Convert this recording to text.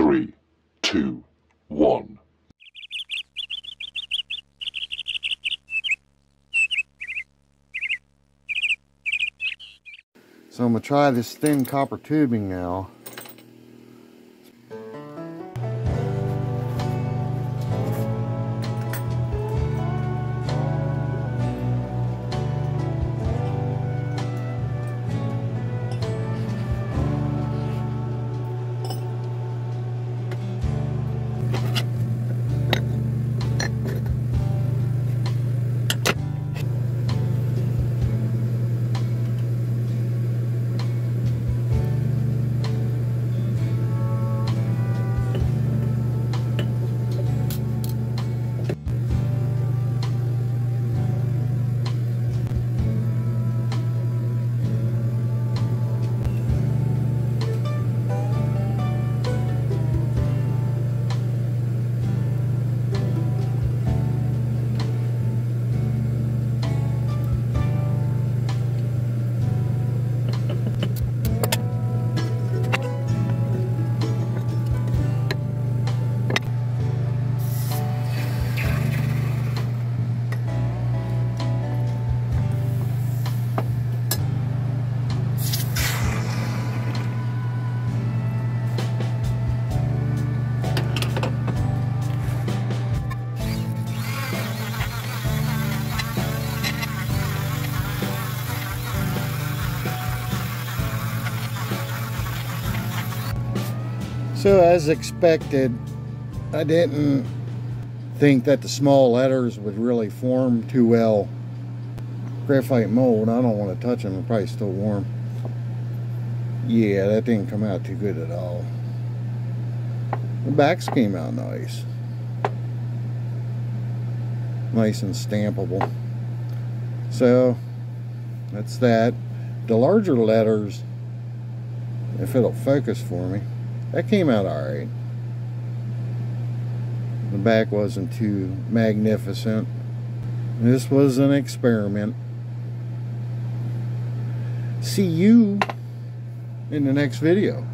three, two, one. So I'm gonna try this thin copper tubing now. So as expected, I didn't think that the small letters would really form too well. Graphite mold, I don't want to touch them, they're probably still warm. Yeah, that didn't come out too good at all. The backs came out nice. Nice and stampable. So, that's that. The larger letters, if it'll focus for me, that came out alright. The back wasn't too magnificent. This was an experiment. See you in the next video.